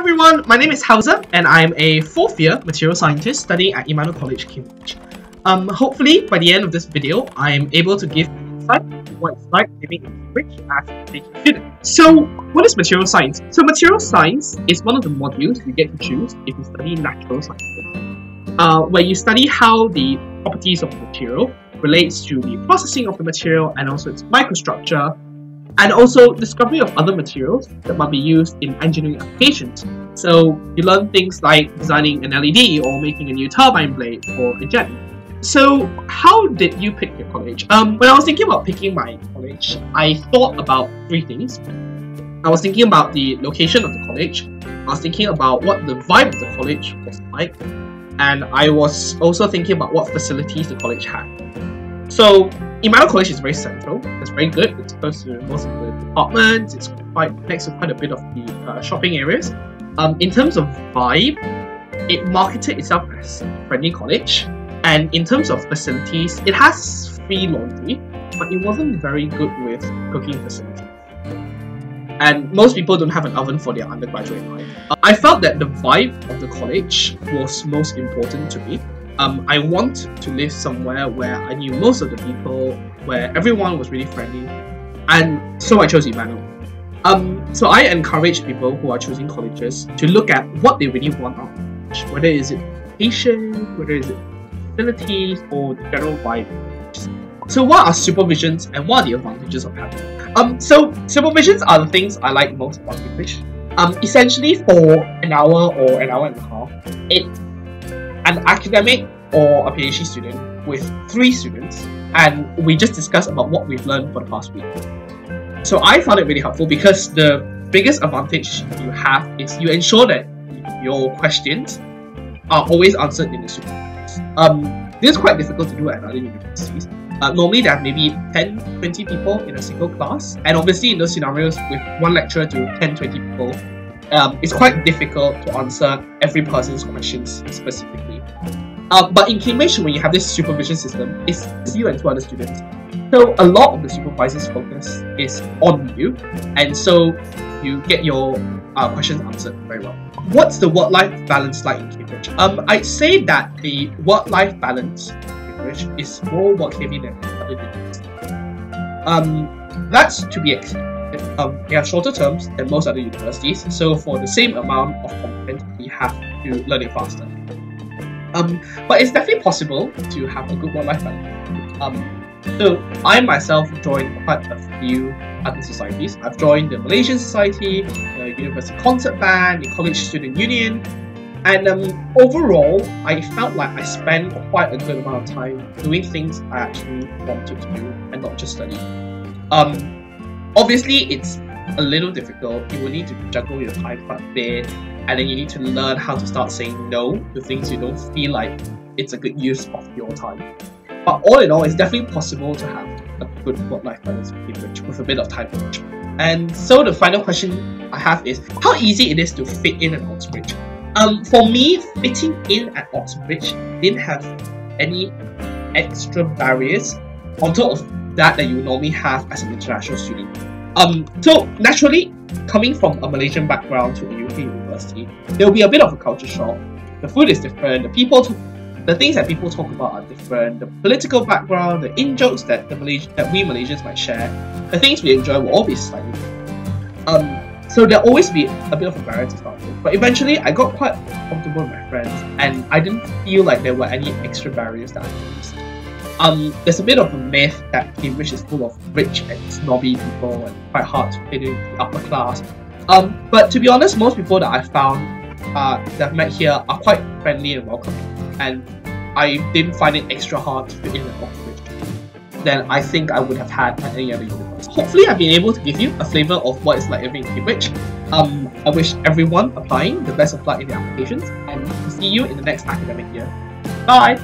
everyone, my name is Hao Zhe and I'm a fourth year material scientist studying at Emmanuel College, Cambridge. Um, hopefully, by the end of this video, I am able to give insight into what it's like living in Cambridge as a student. So, what is material science? So, material science is one of the modules you get to choose if you study natural sciences, uh, where you study how the properties of the material relates to the processing of the material and also its microstructure and also discovery of other materials that might be used in engineering applications. So you learn things like designing an LED or making a new turbine blade for a jet. So how did you pick your college? Um, when I was thinking about picking my college, I thought about three things. I was thinking about the location of the college, I was thinking about what the vibe of the college was like, and I was also thinking about what facilities the college had. So Emmanuel College is very central. It's very good. It's close to most of the departments. It's quite next to quite a bit of the uh, shopping areas. Um, in terms of vibe, it marketed itself as a friendly college, and in terms of facilities, it has free laundry, but it wasn't very good with cooking facilities. And most people don't have an oven for their undergraduate life. I felt that the vibe of the college was most important to me um, I want to live somewhere where I knew most of the people, where everyone was really friendly, and so I chose Emmanuel. Um, so I encourage people who are choosing colleges to look at what they really want out of whether is it education, whether is it facilities, or the general vibe. So what are supervisions and what are the advantages of having? Um, so supervisions are the things I like most about English. Um, essentially for an hour or an hour and a half, it an academic or a PhD student with three students, and we just discuss about what we've learned for the past week. So I found it really helpful because the biggest advantage you have is you ensure that your questions are always answered in the supervised. Um, this is quite difficult to do at other universities. Uh, normally there are maybe 10, 20 people in a single class, and obviously in those scenarios with one lecturer to 10, 20 people, um, it's quite difficult to answer every person's questions specifically. Uh, but in Cambridge, when you have this supervision system, it's you and two other students. So a lot of the supervisor's focus is on you, and so you get your uh, questions answered very well. What's the work-life balance like in Cambridge? Um, I'd say that the work-life balance in Cambridge is more work-heavy than other universities. Um, that's to be expected um, we have shorter terms than most other universities, so for the same amount of content, we have to learn it faster. Um, but it's definitely possible to have a good work-life balance. Um, so I myself joined quite a few other societies. I've joined the Malaysian Society, the University Concert Band, the College Student Union, and um, overall, I felt like I spent quite a good amount of time doing things I actually wanted to do and not just study. Um, Obviously, it's a little difficult. You will need to juggle your time quite a bit, and then you need to learn how to start saying no to things you don't feel like it's a good use of your time. But all in all, it's definitely possible to have a good work-life balance with a bit of time management. And so the final question I have is how easy it is to fit in at Oxbridge. Um, for me, fitting in at Oxbridge didn't have any extra barriers on top of that that you normally have as an international student. Um, so naturally, coming from a Malaysian background to a UK university, there will be a bit of a culture shock. The food is different, the people, the things that people talk about are different. The political background, the in jokes that the Malaysian, that we Malaysians might share, the things we enjoy will all be slightly different. Um, so there'll always be a bit of a barrier to start with. But eventually, I got quite comfortable with my friends, and I didn't feel like there were any extra barriers that I faced. Um, there's a bit of a myth that Cambridge is full of rich and snobby people and quite hard to fit in the upper class. Um, but to be honest, most people that I've found uh, that I've met here are quite friendly and welcoming, and I didn't find it extra hard to fit in at Oxbridge than I think I would have had at any other university. Hopefully, I've been able to give you a flavour of what it's like living in Cambridge. Um, I wish everyone applying the best of luck in their applications, and see you in the next academic year. Bye!